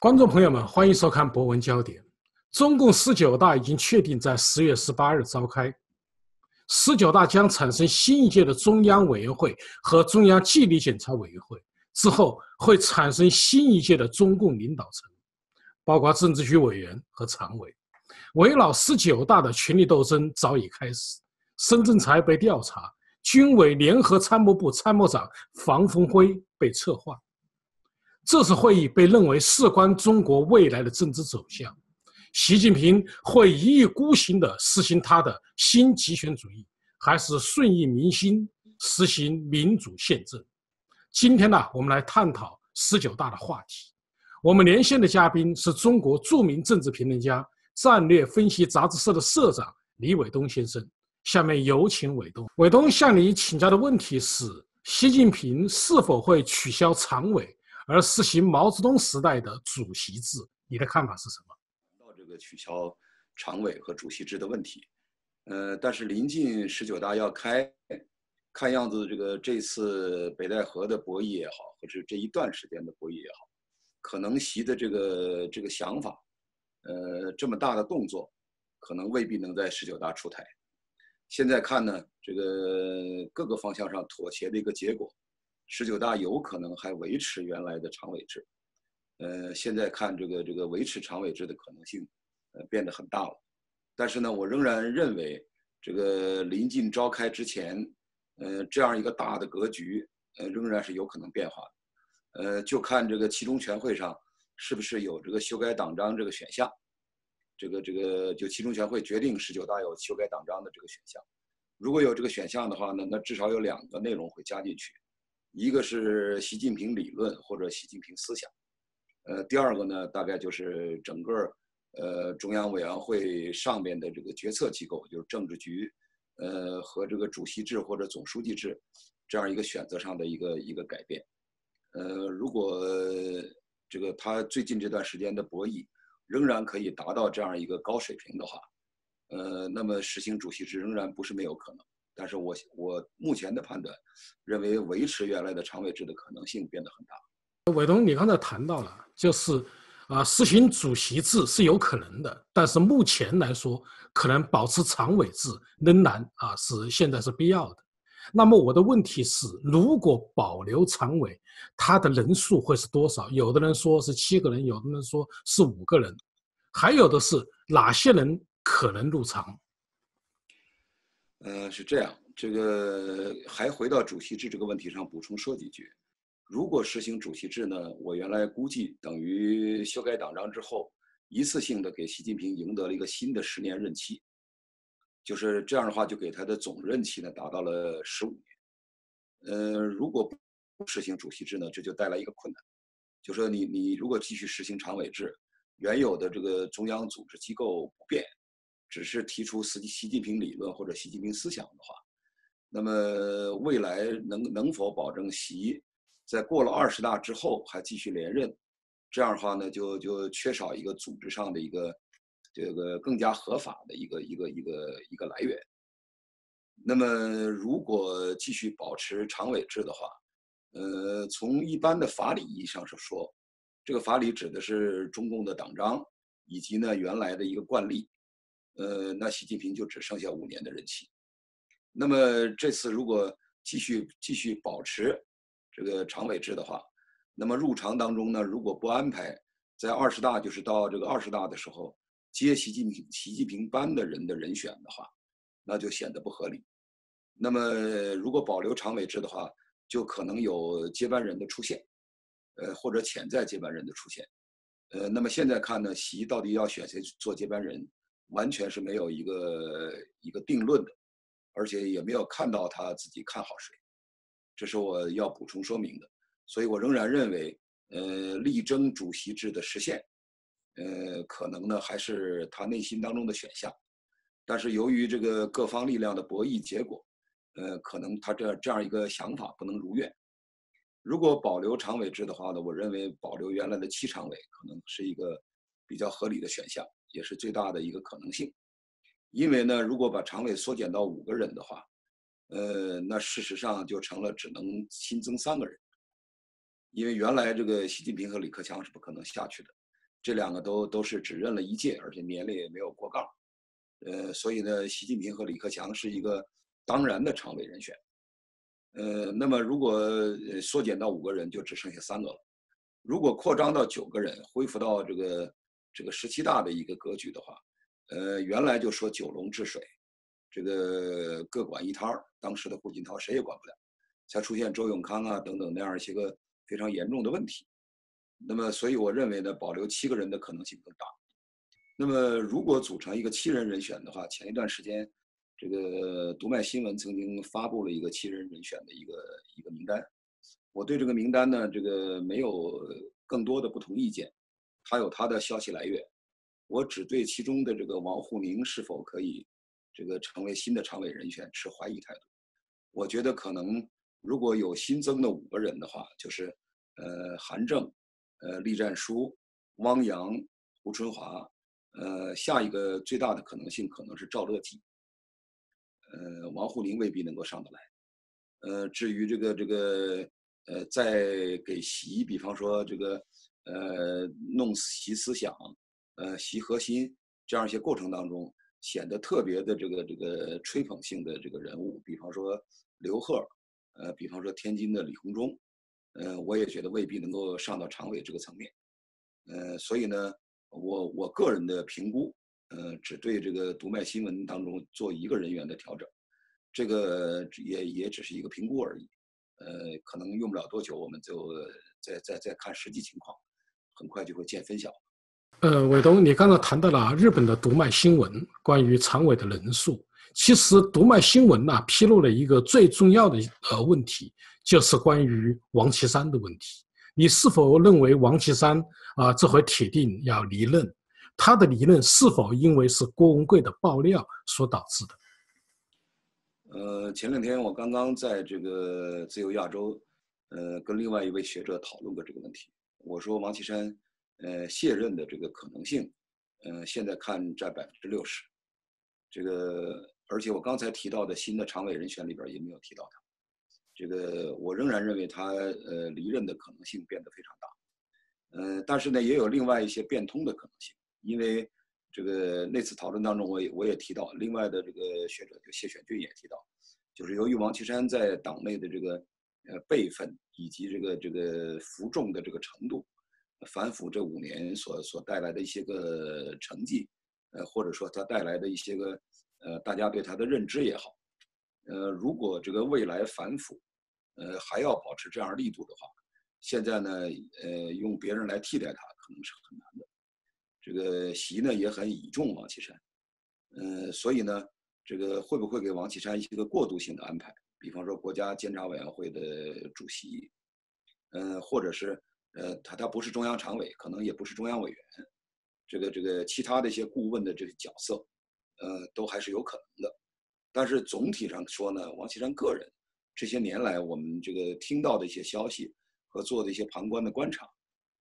观众朋友们，欢迎收看《博文焦点》。中共十九大已经确定在十月十八日召开。十九大将产生新一届的中央委员会和中央纪律检查委员会，之后会产生新一届的中共领导层，包括政治局委员和常委。围绕十九大的权力斗争早已开始。孙政才被调查，军委联合参谋部参谋长房峰辉被策换。这次会议被认为事关中国未来的政治走向。习近平会一意孤行地实行他的新极权主义，还是顺应民心实行民主宪政？今天呢，我们来探讨十九大的话题。我们连线的嘉宾是中国著名政治评论家、战略分析杂志社的社长李伟东先生。下面有请伟东。伟东向你请教的问题是：习近平是否会取消常委？而实行毛泽东时代的主席制，你的看法是什么？到这个取消常委和主席制的问题，呃，但是临近十九大要开，看样子这个这次北戴河的博弈也好，或者这一段时间的博弈也好，可能习的这个这个想法，呃，这么大的动作，可能未必能在十九大出台。现在看呢，这个各个方向上妥协的一个结果。十九大有可能还维持原来的常委制，呃，现在看这个这个维持常委制的可能性，呃，变得很大了。但是呢，我仍然认为，这个临近召开之前，呃，这样一个大的格局，呃，仍然是有可能变化。呃，就看这个七中全会上是不是有这个修改党章这个选项。这个这个就七中全会决定十九大有修改党章的这个选项。如果有这个选项的话呢，那至少有两个内容会加进去。一个是习近平理论或者习近平思想，呃，第二个呢，大概就是整个呃中央委员会上面的这个决策机构，就是政治局，呃和这个主席制或者总书记制这样一个选择上的一个一个改变，呃，如果这个他最近这段时间的博弈仍然可以达到这样一个高水平的话，呃，那么实行主席制仍然不是没有可能。但是我我目前的判断，认为维持原来的常委制的可能性变得很大。伟东，你刚才谈到了，就是啊，实行主席制是有可能的，但是目前来说，可能保持常委制仍然啊是现在是必要的。那么我的问题是，如果保留常委，他的人数会是多少？有的人说是七个人，有的人说是五个人，还有的是哪些人可能入常？呃，是这样，这个还回到主席制这个问题上补充说几句。如果实行主席制呢，我原来估计等于修改党章之后，一次性的给习近平赢得了一个新的十年任期，就是这样的话，就给他的总任期呢达到了十五年。呃，如果不实行主席制呢，这就带来一个困难，就说你你如果继续实行常委制，原有的这个中央组织机构不变。只是提出习习近平理论或者习近平思想的话，那么未来能能否保证习在过了二十大之后还继续连任？这样的话呢，就就缺少一个组织上的一个这个更加合法的一个一个一个一个来源。那么如果继续保持常委制的话，呃，从一般的法理意义上是说，这个法理指的是中共的党章以及呢原来的一个惯例。呃，那习近平就只剩下五年的任期。那么这次如果继续继续保持这个常委制的话，那么入常当中呢，如果不安排在二十大，就是到这个二十大的时候接习近平习近平班的人的人选的话，那就显得不合理。那么如果保留常委制的话，就可能有接班人的出现，呃，或者潜在接班人的出现。呃，那么现在看呢，习到底要选谁做接班人？完全是没有一个一个定论的，而且也没有看到他自己看好谁，这是我要补充说明的。所以我仍然认为，呃，力争主席制的实现，呃，可能呢还是他内心当中的选项。但是由于这个各方力量的博弈结果，呃，可能他这这样一个想法不能如愿。如果保留常委制的话呢，我认为保留原来的七常委可能是一个比较合理的选项。也是最大的一个可能性，因为呢，如果把常委缩减到五个人的话，呃，那事实上就成了只能新增三个人，因为原来这个习近平和李克强是不可能下去的，这两个都都是只任了一届，而且年龄也没有过杠。呃，所以呢，习近平和李克强是一个当然的常委人选。呃，那么如果缩减到五个人，就只剩下三个了。如果扩张到九个人，恢复到这个这个十七大的一个格局的话，呃，原来就说九龙治水，这个各管一摊儿，当时的胡锦涛谁也管不了，才出现周永康啊等等那样一些个非常严重的问题。那么，所以我认为呢，保留七个人的可能性更大。那么，如果组成一个七人人选的话，前一段时间，这个读卖新闻曾经发布了一个七人人选的一个一个名单。我对这个名单呢，这个没有更多的不同意见，它有他的消息来源。我只对其中的这个王沪宁是否可以这个成为新的常委人选持怀疑态度。我觉得可能如果有新增的五个人的话，就是呃韩正。呃，栗战书、汪洋、胡春华，呃，下一个最大的可能性可能是赵乐际。呃，王沪宁未必能够上得来。呃，至于这个这个，呃，在给习，比方说这个，呃，弄习思想，呃，习核心这样一些过程当中，显得特别的这个这个吹捧性的这个人物，比方说刘鹤，呃，比方说天津的李鸿忠。呃，我也觉得未必能够上到常委这个层面，呃，所以呢，我我个人的评估，呃，只对这个读卖新闻当中做一个人员的调整，这个也也只是一个评估而已，呃，可能用不了多久，我们就再再再看实际情况，很快就会见分晓。呃，伟东，你刚才谈到了日本的读卖新闻关于常委的人数，其实读卖新闻呢披露了一个最重要的呃问题。就是关于王岐山的问题，你是否认为王岐山啊这回铁定要离任？他的离任是否因为是郭文贵的爆料所导致的？呃，前两天我刚刚在这个自由亚洲，呃，跟另外一位学者讨论过这个问题。我说王岐山，呃，卸任的这个可能性，呃，现在看占百分之六十。这个，而且我刚才提到的新的常委人选里边也没有提到他。这个我仍然认为他呃离任的可能性变得非常大，呃，但是呢也有另外一些变通的可能性，因为这个那次讨论当中我也我也提到，另外的这个学者就谢选俊也提到，就是由于王岐山在党内的这个呃辈分以及这个这个服众的这个程度，反腐这五年所所带来的一些个成绩，呃或者说他带来的一些个呃大家对他的认知也好，呃如果这个未来反腐。呃，还要保持这样力度的话，现在呢，呃，用别人来替代他可能是很难的。这个习呢也很倚重王岐山，呃，所以呢，这个会不会给王岐山一些个过渡性的安排？比方说国家监察委员会的主席，呃，或者是呃，他他不是中央常委，可能也不是中央委员，这个这个其他的一些顾问的这个角色，呃，都还是有可能的。但是总体上说呢，王岐山个人。这些年来，我们这个听到的一些消息和做的一些旁观的观察，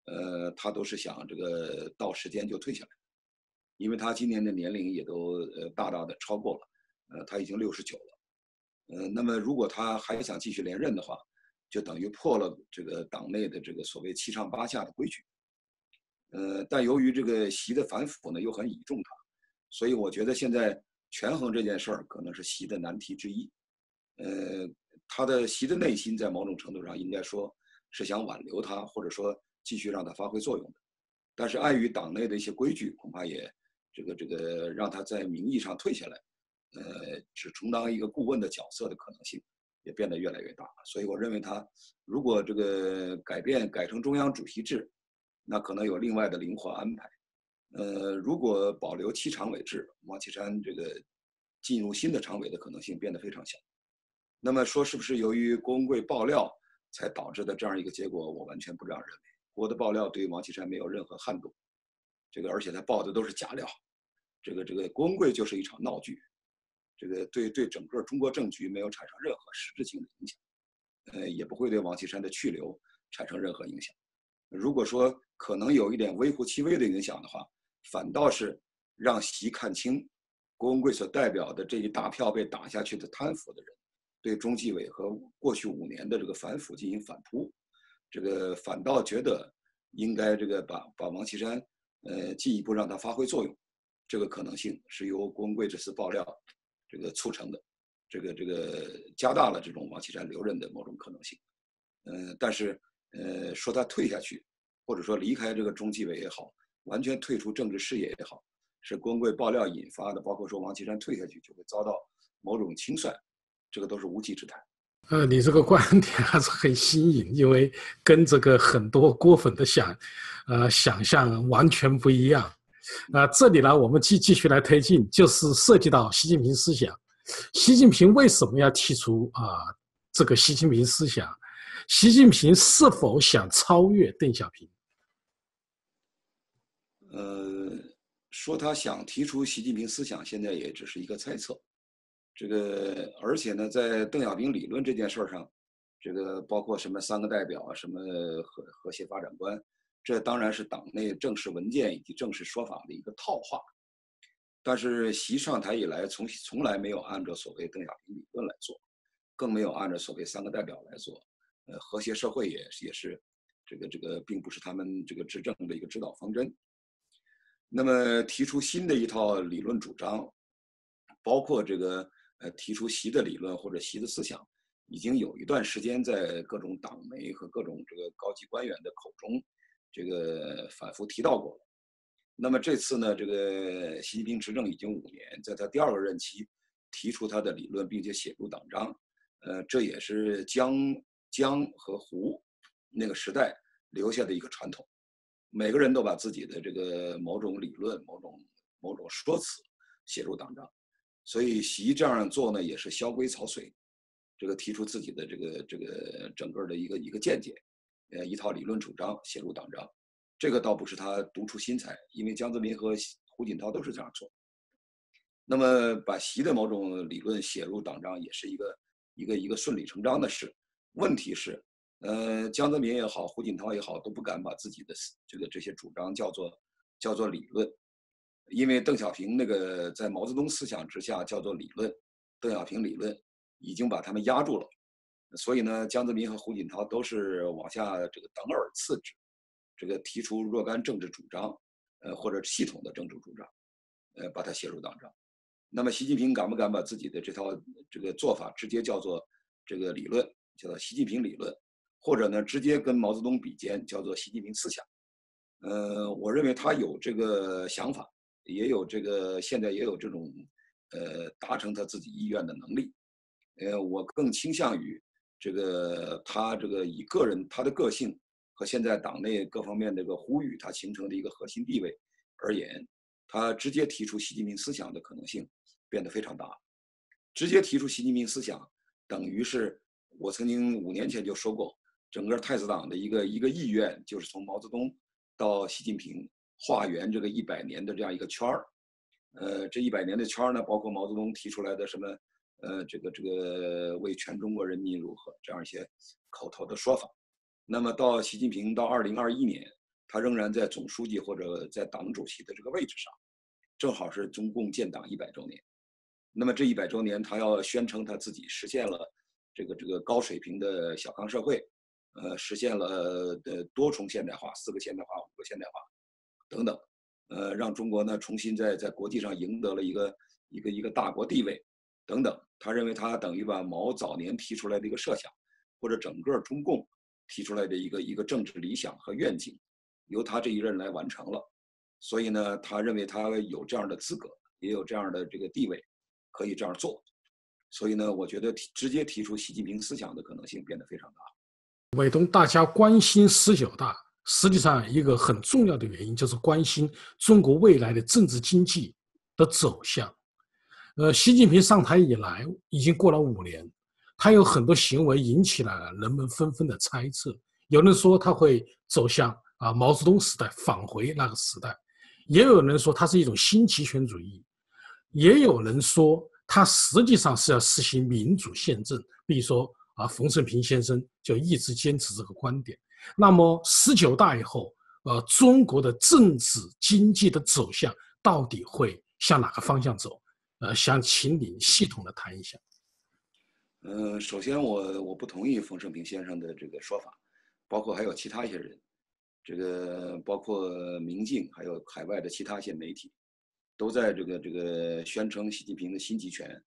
呃，他都是想这个到时间就退下来，因为他今年的年龄也都呃大大的超过了，呃，他已经六十九了，呃，那么如果他还想继续连任的话，就等于破了这个党内的这个所谓七上八下的规矩，呃，但由于这个习的反腐呢又很倚重他，所以我觉得现在权衡这件事儿可能是习的难题之一，呃。他的习的内心在某种程度上应该说是想挽留他，或者说继续让他发挥作用的，但是碍于党内的一些规矩，恐怕也这个这个让他在名义上退下来，呃，只充当一个顾问的角色的可能性也变得越来越大。所以我认为他如果这个改变改成中央主席制，那可能有另外的灵活安排。呃，如果保留七常委制，王岐山这个进入新的常委的可能性变得非常小。那么说，是不是由于郭文贵爆料才导致的这样一个结果？我完全不这样认为。郭的爆料对于王岐山没有任何撼动，这个而且他爆的都是假料，这个这个郭文贵就是一场闹剧，这个对对整个中国政局没有产生任何实质性的影响，呃，也不会对王岐山的去留产生任何影响。如果说可能有一点微乎其微的影响的话，反倒是让习看清郭文贵所代表的这一大票被打下去的贪腐的人。对中纪委和过去五年的这个反腐进行反扑，这个反倒觉得应该这个把把王岐山呃，进一步让他发挥作用，这个可能性是由郭文贵这次爆料这个促成的，这个这个加大了这种王岐山留任的某种可能性。呃，但是呃，说他退下去，或者说离开这个中纪委也好，完全退出政治事业也好，是郭文贵爆料引发的，包括说王岐山退下去就会遭到某种清算，这个都是无稽之谈。呃，你这个观点还是很新颖，因为跟这个很多郭粉的想，呃，想象完全不一样。啊，这里呢，我们继继续来推进，就是涉及到习近平思想。习近平为什么要提出啊这个习近平思想？习近平是否想超越邓小平？呃，说他想提出习近平思想，现在也只是一个猜测。这个，而且呢，在邓小平理论这件事上，这个包括什么三个代表啊，什么和和谐发展观，这当然是党内正式文件以及正式说法的一个套话。但是习上台以来，从从来没有按照所谓邓小平理论来做，更没有按照所谓三个代表来做。呃，和谐社会也也是这个这个，并不是他们这个执政的一个指导方针。那么提出新的一套理论主张，包括这个。呃，提出习的理论或者习的思想，已经有一段时间在各种党媒和各种这个高级官员的口中，这个反复提到过了。那么这次呢，这个习近平执政已经五年，在他第二个任期提出他的理论，并且写入党章，呃，这也是江江和胡那个时代留下的一个传统，每个人都把自己的这个某种理论、某种某种说辞写入党章。所以习这样做呢，也是萧规曹随，这个提出自己的这个这个整个的一个一个见解，呃，一套理论主张写入党章，这个倒不是他独出心裁，因为江泽民和胡锦涛都是这样做。那么把习的某种理论写入党章，也是一个一个一个顺理成章的事。问题是，呃，江泽民也好，胡锦涛也好，都不敢把自己的这个这些主张叫做叫做理论。因为邓小平那个在毛泽东思想之下叫做理论，邓小平理论已经把他们压住了，所以呢，江泽民和胡锦涛都是往下这个等而次之，这个提出若干政治主张，呃或者系统的政治主张，呃把它写入党章。那么习近平敢不敢把自己的这套这个做法直接叫做这个理论，叫做习近平理论，或者呢直接跟毛泽东比肩，叫做习近平思想？呃，我认为他有这个想法。也有这个，现在也有这种，呃，达成他自己意愿的能力。呃，我更倾向于这个他这个以个人他的个性和现在党内各方面这个呼吁他形成的一个核心地位而言，他直接提出习近平思想的可能性变得非常大。直接提出习近平思想，等于是我曾经五年前就说过，整个太子党的一个一个意愿，就是从毛泽东到习近平。画圆这个一百年的这样一个圈儿，呃，这一百年的圈儿呢，包括毛泽东提出来的什么，呃，这个这个为全中国人民如何这样一些口头的说法。那么到习近平到二零二一年，他仍然在总书记或者在党主席的这个位置上，正好是中共建党一百周年。那么这一百周年，他要宣称他自己实现了这个这个高水平的小康社会，呃，实现了的多重现代化，四个现代化，五个现代化。等等，呃，让中国呢重新在在国际上赢得了一个一个一个大国地位，等等。他认为他等于把毛早年提出来的一个设想，或者整个中共提出来的一个一个政治理想和愿景，由他这一任来完成了。所以呢，他认为他有这样的资格，也有这样的这个地位，可以这样做。所以呢，我觉得直接提出习近平思想的可能性变得非常大。伟东，大家关心十九大。实际上，一个很重要的原因就是关心中国未来的政治经济的走向。呃，习近平上台以来已经过了五年，他有很多行为引起了人们纷纷的猜测。有人说他会走向啊毛泽东时代，返回那个时代；也有人说他是一种新极权主义；也有人说他实际上是要实行民主宪政。比如说啊，冯胜平先生就一直坚持这个观点。那么十九大以后，呃，中国的政治经济的走向到底会向哪个方向走？呃，想请你系统的谈一下。呃，首先我我不同意冯胜平先生的这个说法，包括还有其他一些人，这个包括明镜，还有海外的其他一些媒体，都在这个这个宣称习近平的新集权，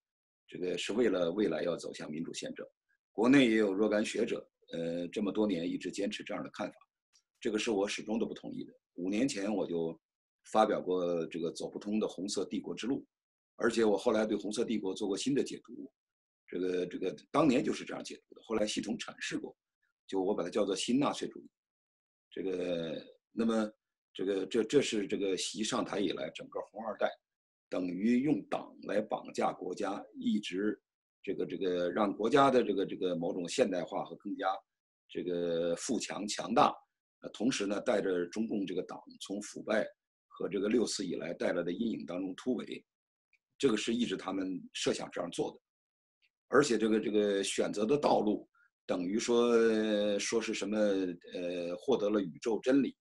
这个是为了未来要走向民主宪政。国内也有若干学者，呃，这么多年一直坚持这样的看法，这个是我始终都不同意的。五年前我就发表过这个走不通的红色帝国之路，而且我后来对红色帝国做过新的解读，这个这个当年就是这样解读的，后来系统阐释过，就我把它叫做新纳粹主义。这个那么这个这这是这个习上台以来整个红二代等于用党来绑架国家，一直。这个这个让国家的这个这个某种现代化和更加这个富强强大，呃，同时呢，带着中共这个党从腐败和这个六四以来带来的阴影当中突围，这个是一直他们设想这样做的，而且这个这个选择的道路等于说说是什么呃获得了宇宙真理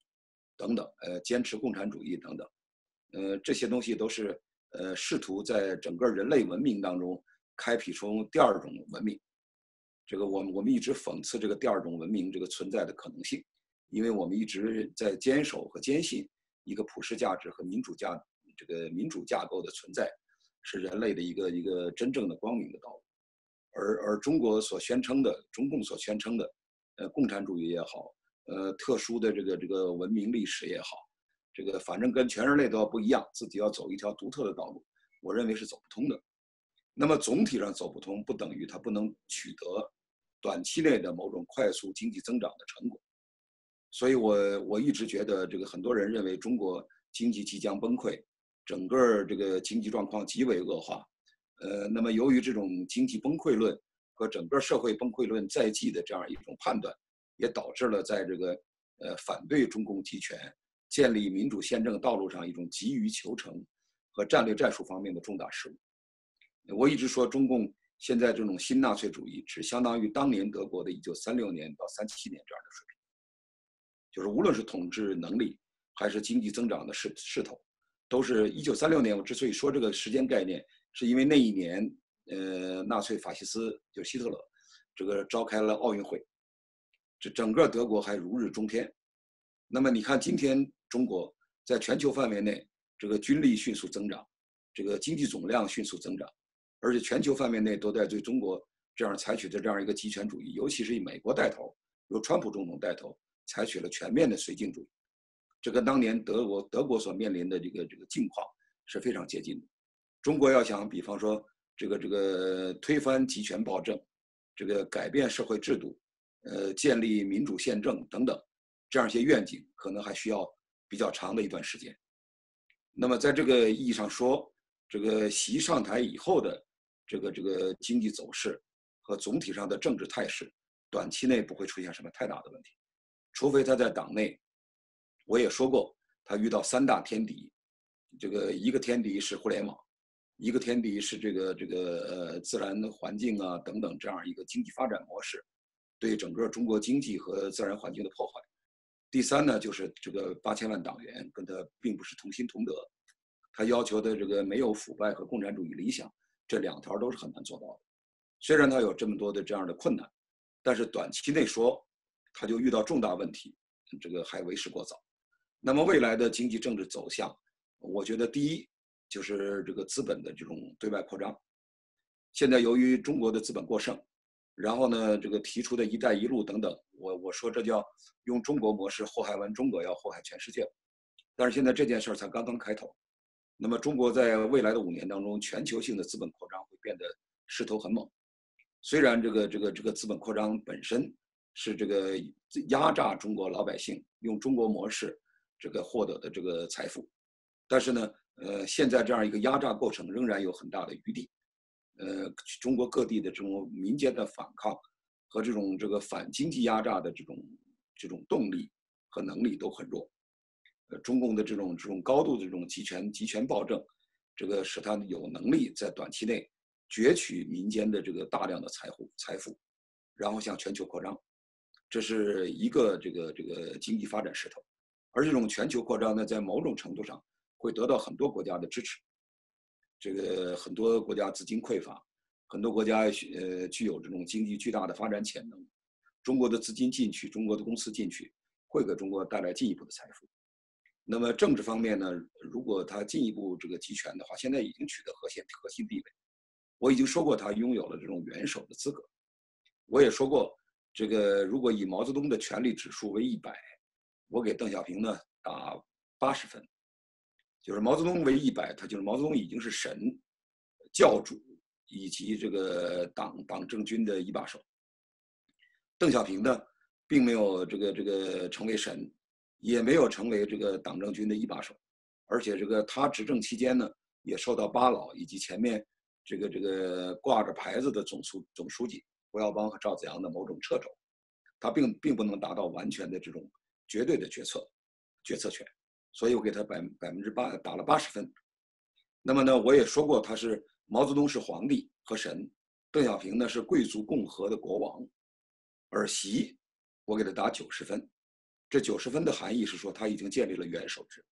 等等，呃，坚持共产主义等等，呃，这些东西都是呃试图在整个人类文明当中。开辟出第二种文明，这个我们我们一直讽刺这个第二种文明这个存在的可能性，因为我们一直在坚守和坚信一个普世价值和民主价这个民主架构的存在是人类的一个一个真正的光明的道路，而而中国所宣称的中共所宣称的呃共产主义也好，呃特殊的这个这个文明历史也好，这个反正跟全人类都要不一样，自己要走一条独特的道路，我认为是走不通的。那么总体上走不通，不等于它不能取得短期内的某种快速经济增长的成果。所以，我我一直觉得，这个很多人认为中国经济即将崩溃，整个这个经济状况极为恶化。呃，那么由于这种经济崩溃论和整个社会崩溃论在即的这样一种判断，也导致了在这个呃反对中共集权、建立民主宪政道路上一种急于求成和战略战术方面的重大失误。我一直说，中共现在这种新纳粹主义只相当于当年德国的1936年到37年这样的水平，就是无论是统治能力还是经济增长的势势头，都是一九三六年。我之所以说这个时间概念，是因为那一年，呃，纳粹法西斯就希特勒这个召开了奥运会，这整个德国还如日中天。那么你看，今天中国在全球范围内，这个军力迅速增长，这个经济总量迅速增长。而且全球范围内都在对中国这样采取的这样一个极权主义，尤其是以美国带头，由川普总统带头，采取了全面的绥靖主义，这跟当年德国德国所面临的这个这个境况是非常接近的。中国要想，比方说这个这个推翻集权暴政，这个改变社会制度，呃，建立民主宪政等等，这样一些愿景，可能还需要比较长的一段时间。那么在这个意义上说，这个习上台以后的。这个这个经济走势和总体上的政治态势，短期内不会出现什么太大的问题，除非他在党内，我也说过，他遇到三大天敌，这个一个天敌是互联网，一个天敌是这个这个呃自然环境啊等等这样一个经济发展模式，对整个中国经济和自然环境的破坏，第三呢就是这个八千万党员跟他并不是同心同德，他要求的这个没有腐败和共产主义理想。这两条都是很难做到的，虽然他有这么多的这样的困难，但是短期内说，他就遇到重大问题，这个还为时过早。那么未来的经济政治走向，我觉得第一就是这个资本的这种对外扩张。现在由于中国的资本过剩，然后呢，这个提出的一带一路等等，我我说这叫用中国模式祸害完中国，要祸害全世界。但是现在这件事儿才刚刚开头。那么，中国在未来的五年当中，全球性的资本扩张会变得势头很猛。虽然这个这个这个资本扩张本身是这个压榨中国老百姓，用中国模式这个获得的这个财富，但是呢，呃，现在这样一个压榨过程仍然有很大的余地。呃，中国各地的这种民间的反抗和这种这个反经济压榨的这种这种动力和能力都很弱。呃，中共的这种这种高度的这种集权集权暴政，这个使他有能力在短期内攫取民间的这个大量的财富财富，然后向全球扩张，这是一个这个这个经济发展势头。而这种全球扩张呢，在某种程度上会得到很多国家的支持。这个很多国家资金匮乏，很多国家呃具有这种经济巨大的发展潜能，中国的资金进去，中国的公司进去。会给中国带来进一步的财富。那么政治方面呢，如果他进一步这个集权的话，现在已经取得核心核心地位。我已经说过，他拥有了这种元首的资格。我也说过，这个如果以毛泽东的权力指数为一百，我给邓小平呢打八十分。就是毛泽东为一百，他就是毛泽东已经是神、教主以及这个党党政军的一把手。邓小平呢，并没有这个这个成为神，也没有成为这个党政军的一把手，而且这个他执政期间呢，也受到八老以及前面这个这个挂着牌子的总书总书记胡耀邦和赵紫阳的某种掣肘，他并并不能达到完全的这种绝对的决策决策权。所以我给他百百分之八打了八十分。那么呢，我也说过，他是毛泽东是皇帝和神，邓小平呢是贵族共和的国王，而习我给他打九十分。这九十分的含义是说，他已经建立了元首制，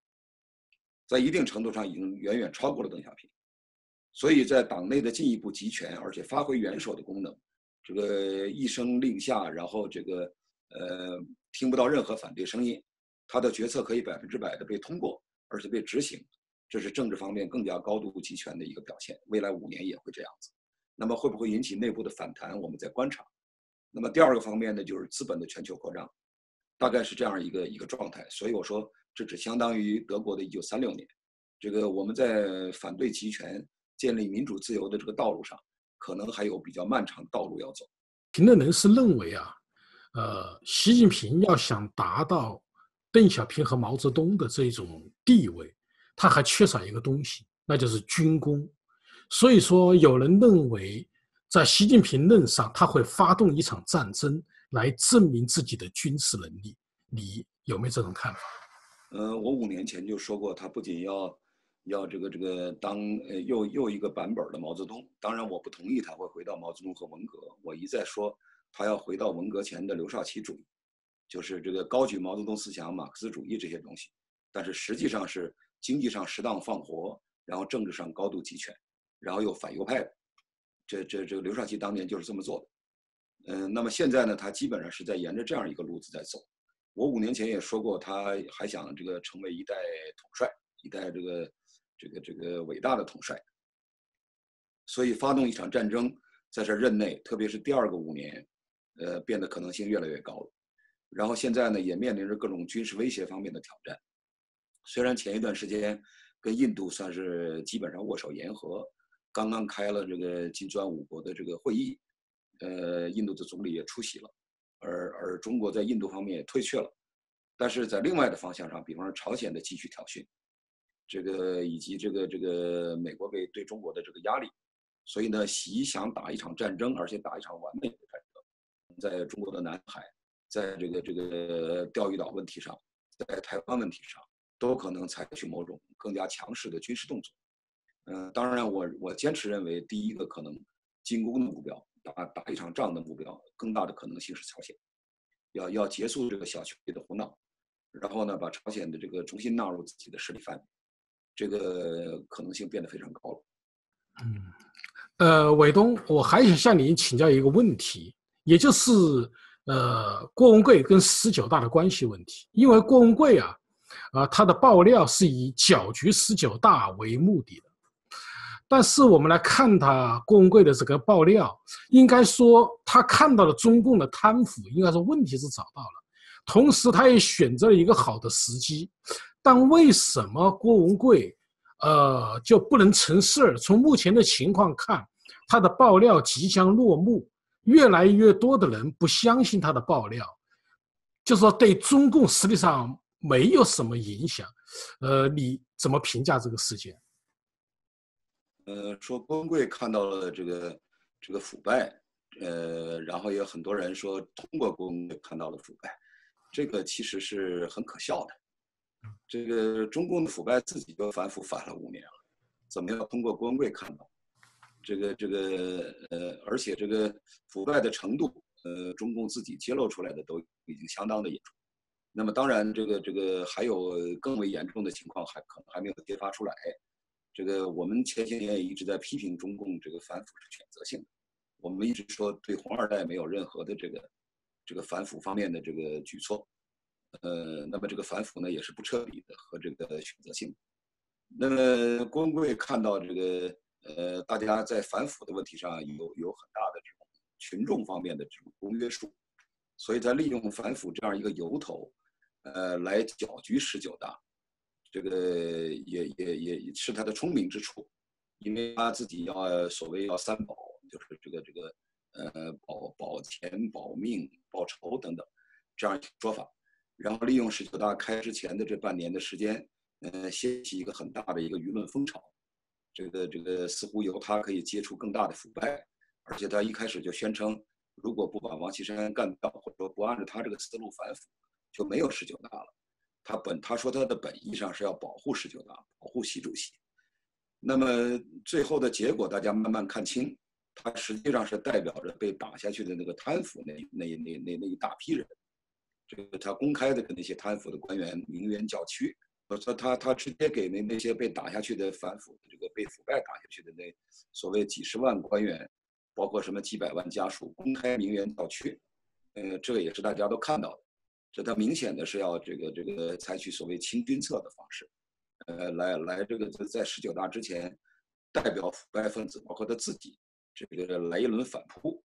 在一定程度上已经远远超过了邓小平。所以在党内的进一步集权，而且发挥元首的功能，这个一声令下，然后这个呃听不到任何反对声音。他的决策可以百分之百的被通过，而且被执行，这是政治方面更加高度集权的一个表现。未来五年也会这样子。那么会不会引起内部的反弹？我们在观察。那么第二个方面呢，就是资本的全球扩张，大概是这样一个一个状态。所以我说，这只相当于德国的一九三六年。这个我们在反对集权、建立民主自由的这个道路上，可能还有比较漫长的道路要走。评论人士认为啊，呃，习近平要想达到。邓小平和毛泽东的这种地位，他还缺少一个东西，那就是军功。所以说，有人认为，在习近平任上，他会发动一场战争来证明自己的军事能力。你有没有这种看法？呃，我五年前就说过，他不仅要要这个这个当呃又又一个版本的毛泽东。当然，我不同意他会回到毛泽东和文革。我一再说，他要回到文革前的刘少奇主义。就是这个高举毛泽东思想、马克思主义这些东西，但是实际上是经济上适当放活，然后政治上高度集权，然后又反右派。这这这个刘少奇当年就是这么做的。嗯，那么现在呢，他基本上是在沿着这样一个路子在走。我五年前也说过，他还想这个成为一代统帅，一代这个这个这个伟大的统帅。所以发动一场战争，在这任内，特别是第二个五年，呃，变得可能性越来越高了。然后现在呢，也面临着各种军事威胁方面的挑战。虽然前一段时间跟印度算是基本上握手言和，刚刚开了这个金砖五国的这个会议，呃，印度的总理也出席了，而而中国在印度方面也退却了。但是在另外的方向上，比方说朝鲜的继续挑衅，这个以及这个这个美国给对中国的这个压力，所以呢，习想打一场战争，而且打一场完美的战争，在中国的南海。在这个这个钓鱼岛问题上，在台湾问题上，都可能采取某种更加强势的军事动作。嗯，当然，我我坚持认为，第一个可能进攻的目标，打打一场仗的目标，更大的可能性是朝鲜，要要结束这个小区的胡闹，然后呢，把朝鲜的这个重新纳入自己的势力范围，这个可能性变得非常高了。嗯，呃，伟东，我还想向您请教一个问题，也就是。呃，郭文贵跟十九大的关系问题，因为郭文贵啊，啊，他的爆料是以搅局十九大为目的的，但是我们来看他郭文贵的这个爆料，应该说他看到了中共的贪腐，应该说问题是找到了，同时他也选择了一个好的时机，但为什么郭文贵，呃，就不能成事儿？从目前的情况看，他的爆料即将落幕。越来越多的人不相信他的爆料，就说对中共实际上没有什么影响。呃，你怎么评价这个事件？呃，说郭文贵看到了这个这个腐败，呃，然后也有很多人说通过郭文贵看到了腐败，这个其实是很可笑的。这个中共的腐败自己就反腐反了五年了，怎么要通过郭文贵看到？这个这个呃，而且这个腐败的程度，呃，中共自己揭露出来的都已经相当的严重。那么当然，这个这个还有更为严重的情况，还可能还没有揭发出来。这个我们前些年也一直在批评中共这个反腐是选择性的，我们一直说对红二代没有任何的这个这个反腐方面的这个举措。呃，那么这个反腐呢也是不彻底的和这个选择性的。那么郭文贵看到这个呃，大家在反腐的问题上有有很大的这种群众方面的这种公约数，所以他利用反腐这样一个由头，呃，来搅局十九大，这个也也也是他的聪明之处，因为他自己要所谓要三保，就是这个这个呃保保钱、保命、报仇等等这样一个说法。然后利用十九大开之前的这半年的时间，呃，掀起一个很大的一个舆论风潮，这个这个似乎由他可以接触更大的腐败，而且他一开始就宣称，如果不把王岐山干掉，或者说不按照他这个思路反腐，就没有十九大了。他本他说他的本意上是要保护十九大，保护习主席。那么最后的结果，大家慢慢看清，他实际上是代表着被打下去的那个贪腐那那那那那一大批人。这个他公开的跟那些贪腐的官员名媛叫屈，他他他直接给那那些被打下去的反腐这个被腐败打下去的那所谓几十万官员，包括什么几百万家属公开名冤叫屈，呃，这个也是大家都看到的，这他明显的是要这个这个采取所谓清君侧的方式，呃，来来这个在十九大之前，代表腐败分子包括他自己这个来一轮反扑，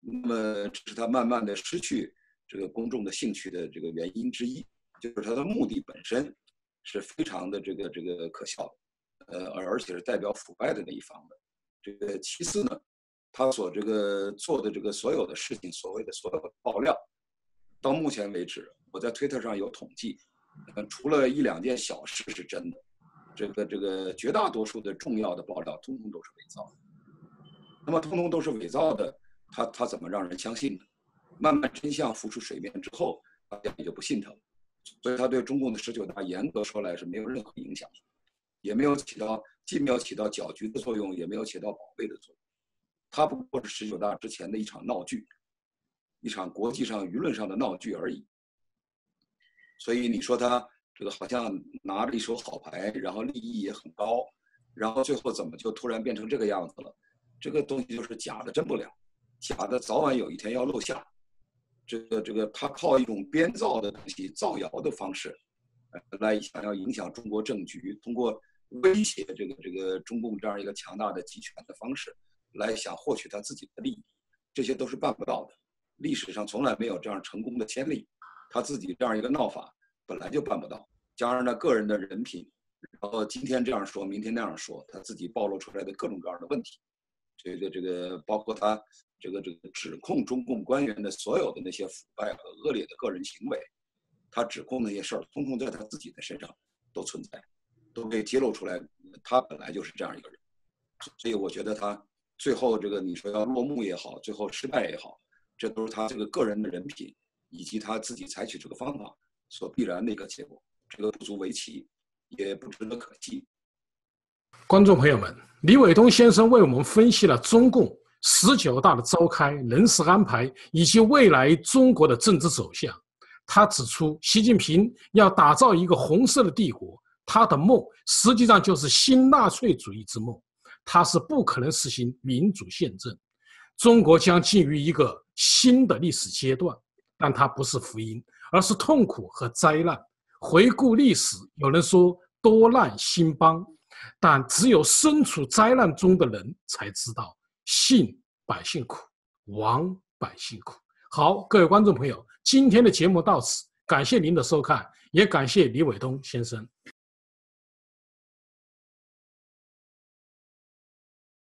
那么这是他慢慢的失去。这个公众的兴趣的这个原因之一，就是他的目的本身是非常的这个这个可笑，呃，而而且是代表腐败的那一方的。这个其次呢，他所这个做的这个所有的事情，所谓的所有的爆料，到目前为止，我在推特上有统计，呃，除了一两件小事是真的，这个这个绝大多数的重要的爆料，通通都是伪造。那么，通通都是伪造的，他他怎么让人相信呢？慢慢真相浮出水面之后，大家也就不信他了。所以他对中共的十九大严格说来是没有任何影响，也没有起到既没有起到搅局的作用，也没有起到保卫的作用。他不过是十九大之前的一场闹剧，一场国际上舆论上的闹剧而已。所以你说他这个好像拿着一手好牌，然后利益也很高，然后最后怎么就突然变成这个样子了？这个东西就是假的，真不了，假的早晚有一天要露馅。这个这个，他靠一种编造的东西、造谣的方式，来想要影响中国政局，通过威胁这个这个中共这样一个强大的集权的方式，来想获取他自己的利益，这些都是办不到的。历史上从来没有这样成功的先例，他自己这样一个闹法本来就办不到，加上他个人的人品，然后今天这样说，明天那样说，他自己暴露出来的各种各样的问题，这个这个包括他。这个这个指控中共官员的所有的那些腐败和恶劣的个人行为，他指控那些事儿，通通在他自己的身上都存在，都被揭露出来。他本来就是这样一个人，所以我觉得他最后这个你说要落幕也好，最后失败也好，这都是他这个个人的人品以及他自己采取这个方法所必然的一个结果。这个不足为奇，也不值得可惜。观众朋友们，李伟东先生为我们分析了中共。十九大的召开、人事安排以及未来中国的政治走向，他指出，习近平要打造一个红色的帝国，他的梦实际上就是新纳粹主义之梦，他是不可能实行民主宪政，中国将进入一个新的历史阶段，但它不是福音，而是痛苦和灾难。回顾历史，有人说多难兴邦，但只有身处灾难中的人才知道。信百姓苦，亡百姓苦。好，各位观众朋友，今天的节目到此，感谢您的收看，也感谢李伟东先生。